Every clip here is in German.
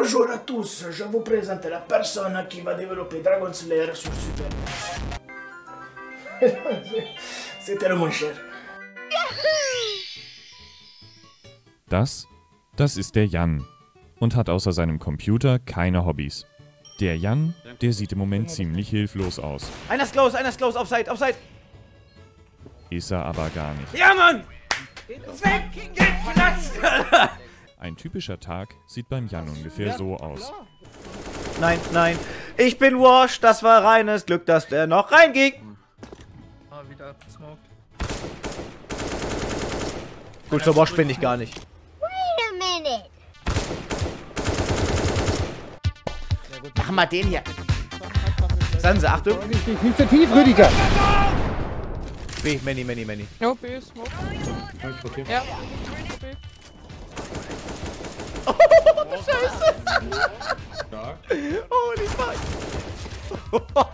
Bonjour à tous, je vous présente la personne qui va développer Dragon Slayer sur Super NES. C'est tellement cher. Das, das ist der Jan und hat außer seinem Computer keine Hobbys. Der Jan, der sieht im Moment ziemlich hilflos aus. Einer ist close, einer ist close, offside, offside. Ist er aber gar nicht. Ja, Mann! Weggeplatzt! Ein typischer Tag sieht beim Jan ungefähr so aus. Nein, nein. Ich bin Wash, das war reines Glück, dass der noch reinging. Ah, wieder smoked. Gut, so Wash bin ich gar nicht. Wait a minute. Mach mal den hier. Sanse, Achtung. Nicht zu tief, Rüdiger! B, many, many, many. No, B, smoke. Ja. B. Holy fuck.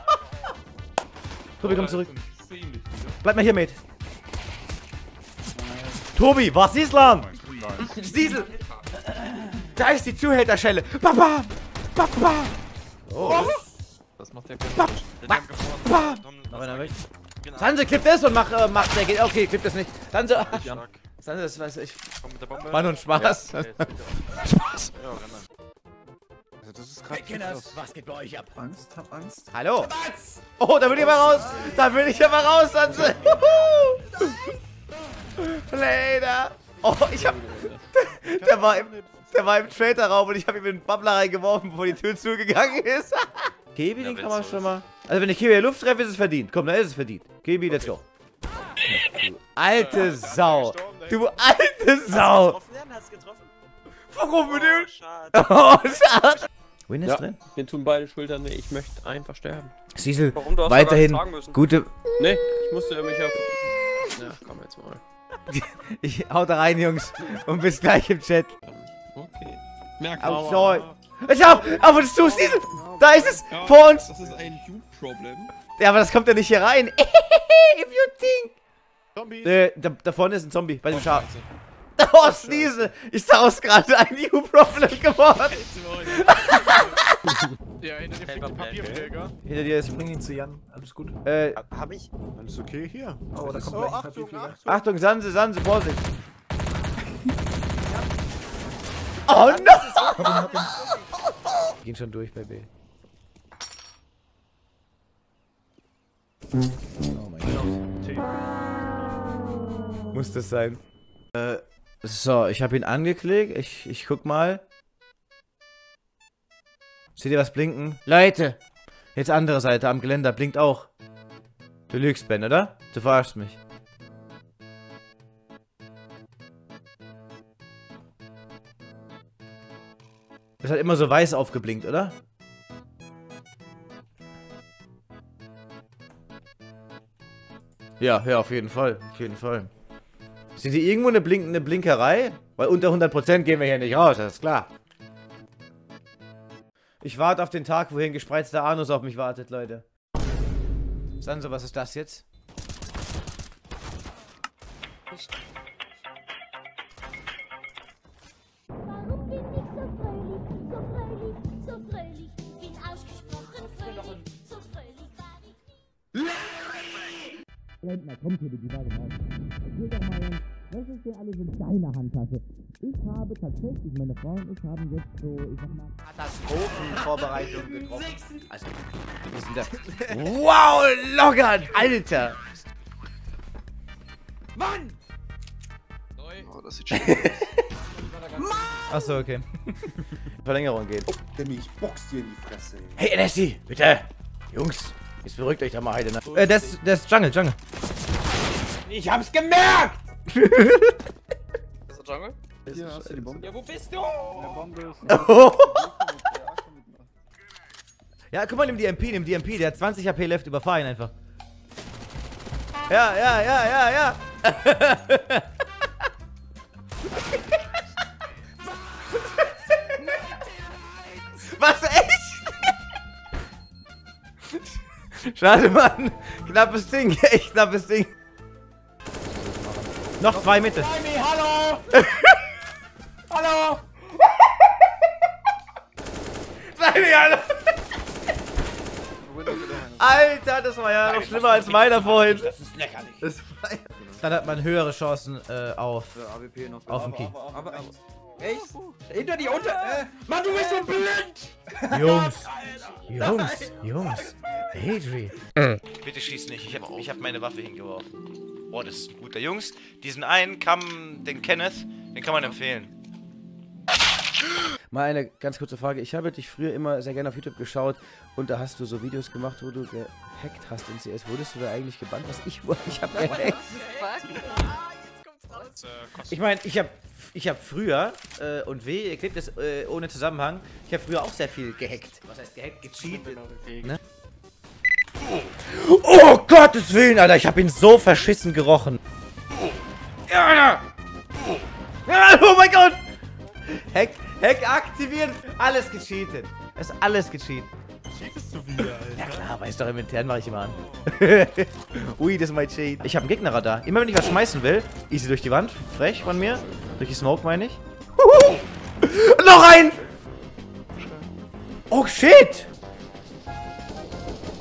Tobi, komm zurück. Bleib mal hier, Mate. Tobi, was ist lang? Stiesel. Da ist die Zuhälterschelle. Baba. Baba. Oh. Das macht ja Bab, bab, bab. Noch einer weg. Sanse, klipp das und mach, äh, mach, der geht, okay, klipp das nicht. Sanse, Sanse, das weiß ich. War nur ein Spaß. Spaß. Das ist gerade. Kinders, was geht bei euch ab? Angst, hab Angst. Hallo? Oh, da will ich mal raus. Da will ich aber raus, Sanse. Later. Oh, ich hab... Der war im, der war im Trader-Raum und ich habe ihm einen Bubbler reingeworfen, bevor die Tür zugegangen ist. Kebi, den kann man schon mal... Also wenn ich Kebi in der Luft treffe, ist es verdient. Komm, dann ist es verdient. Kebi, let's go. Alte Sau. Du alte Sau. Warum mit dem? Oh, schade. Win ist Ja. drin. Mir tun beide Schultern weh. Ich möchte einfach sterben. Cecil, Warum? Du hast weiterhin gute... Nee, ich musste mich auf. Ja, komm jetzt mal. Ich hau da rein, Jungs. Und bis gleich im Chat. Okay. Merk I'm sorry. Ich hab, aber das tust Cecil. Da ist es. Ja, Vor uns. Das ist ein You-Problem. Ja, aber das kommt ja nicht hier rein. If you think. Zombies. Äh, da, da vorne ist ein Zombie bei dem Schaf. Oh, Sneasel. Ist daraus gerade ein New Problem geworden. Ja, hinter dir fliegt ein Papierträger. Hinter dir ist... Bring ihn zu Jan. Alles gut. Äh, Hab ich? Alles okay hier? Oh, da kommt Oh, gleich ein Achtung. Achtung. Achtung, Sanse, Sanse, Vorsicht. Oh no! Gehen schon durch bei B. Oh mein Gott. Muss das sein? Äh, so, ich habe ihn angeklickt. Ich, ich guck mal. Seht ihr was blinken? Leute! Jetzt andere Seite am Geländer blinkt auch. Du lügst, Ben, oder? Du verarschst mich. Es hat immer so weiß aufgeblinkt, oder? Ja, ja, auf jeden Fall. Auf jeden Fall. Sind hier irgendwo eine blinkende Blinkerei? Weil unter 100% gehen wir hier nicht raus, das ist klar. Ich warte auf den Tag, wohin gespreizter Anus auf mich wartet, Leute. Sanso, was ist das jetzt? Warum Rentner, komm hier, die Frage mal. Erzähl doch mal, was ist denn alles in deiner Handtasche? Ich habe tatsächlich, meine Frau und ich haben jetzt so, ich sag mal... Katastrophenvorbereitung getroffen. Also, wir sind da... Wow, lockern, Alter! Oh, das sieht schön Achso, okay. Verlängerung geht. Demi, ich box dir in die Fresse. ey. Hey, NSC, bitte! Jungs, jetzt beruhigt euch da mal heute, ne? Äh, das, ist- das ist Jungle, Jungle. Ich hab's gemerkt! Ist der Jungle? Hier hast du die Bombe. Ja, wo bist du? Ja, guck mal, nimm die MP, nimm die MP, der hat 20 HP left, überfahr ihn einfach. Ja, ja, ja, ja, ja. Was, echt? Schade, Mann. Knappes Ding, echt knappes Ding. Noch zwei Mitte. hallo! hallo! Nein, Alter. Alter, das war ja noch schlimmer als meiner vorhin. Das ist lächerlich. Dann hat man höhere Chancen äh, auf, auf den Key. Echt? Hinter die unter. Äh, Mann, du bist so blind! Jungs, Jungs, Jungs. Adri. Bitte schieß nicht, ich hab, ich hab meine Waffe hingeworfen. Boah, das ist ein guter. Jungs, diesen einen Kamm, den Kenneth, den kann man empfehlen. Mal eine ganz kurze Frage. Ich habe dich früher immer sehr gerne auf YouTube geschaut und da hast du so Videos gemacht, wo du gehackt hast in CS. Wurdest du da eigentlich gebannt? Was ich war? Ich habe gehackt. Ich meine, ich habe ich hab früher, äh, und weh, ihr klebt das äh, ohne Zusammenhang, ich habe früher auch sehr viel gehackt. Was heißt gehackt? Gecheatet. Ne? Oh Gottes Willen, Alter, ich habe ihn so verschissen gerochen. Ja, Alter. Ja, oh mein Gott! Hack, Hack aktivieren, alles gecheatet. Es ist alles gecheatet. Cheatest du wieder, Alter? Ja weiß doch, im Intern mache ich immer an. Ui, das ist mein Cheat. Ich habe einen Gegnerradar. Immer wenn ich was schmeißen will, easy durch die Wand, frech von mir. Durch die Smoke meine ich. Huhu. Noch ein! Oh shit!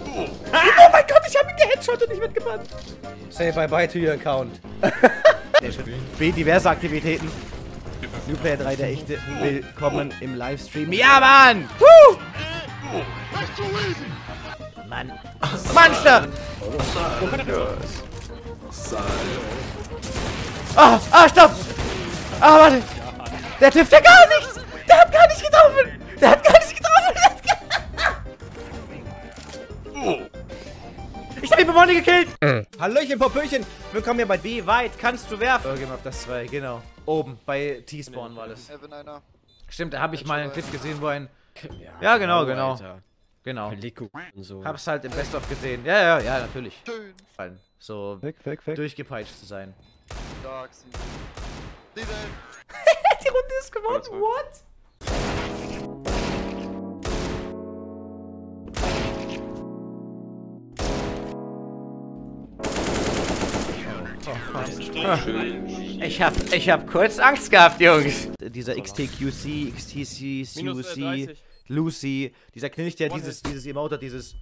Oh mein Gott, ich habe ihn geheadshot und nicht mitgebannt. Say bye bye to your account. Sehr schön. B, diverse Aktivitäten. Newplayer 3, der echte. Willkommen im Livestream. Ja, Mann! Woo! Mann. Monster! Ah, ah, stopp! Ah, warte! Der trifft ja gar nichts! Der hat gar nicht getroffen! Der hat gar nicht getroffen! Ich hab die Bemonde gekillt! Hallöchen, Popöchen! Willkommen hier bei B. Weit kannst du werfen? Oh, gehen wir auf das 2, genau. Oben, bei T-Spawn war das. Stimmt, da habe ich mal einen Clip gesehen, wo ein... Ja, genau, genau. Genau. und so. Hab's halt im Best-of gesehen. Ja, ja, ja, natürlich. Schön. So Weg, weg, weg. durchgepeitscht zu sein. Die Runde ist gewonnen, what? Ich hab, ich hab kurz Angst gehabt, Jungs. Dieser XTQC, XTC, CUC, 30. Lucy, dieser Knilch, der One dieses, hit. dieses Emote hat, dieses...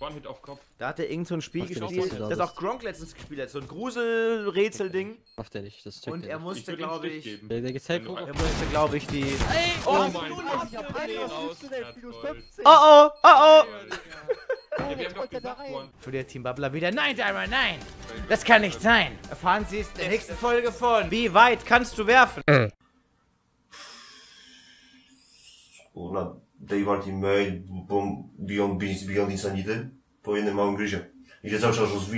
One-Hit auf Kopf. Da hat er irgend so ein Spiel gespielt, das? das auch Gronk letztens gespielt hat, so ein Grusel-Rätsel-Ding. Schafft er nicht, das checkt Und er musste, Ich glaube ich... geben. Der, der safe hoch. Er musste, glaube ich, die... Oh, Oh, mein Gott. Nee, raus. Erdgold. oh, oh, oh, oh! Ja, wir haben doch gesagt, One. Für der Team Bubbler wieder. Nein, Diamond, nein! Das kann nicht sein! Erfahren Sie es in der nächsten Folge von Wie weit kannst du werfen? Kurna, Dave Team Mail, Beyond, Beyond Insanity, po jednym małym gryzie. I się cały czas rozwija.